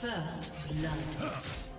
First blood.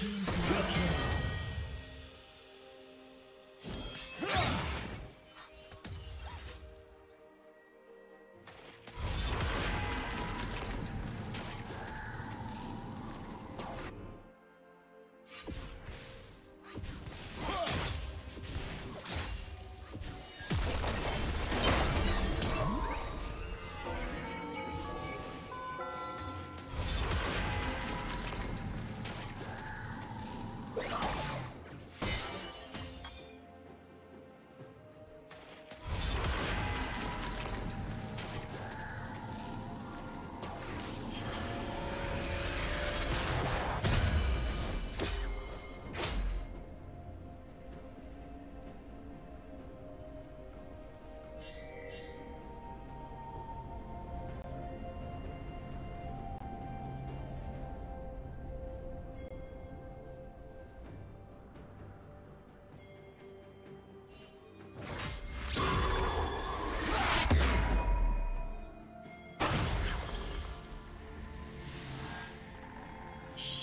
team's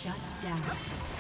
down.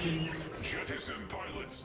Jettison pilots.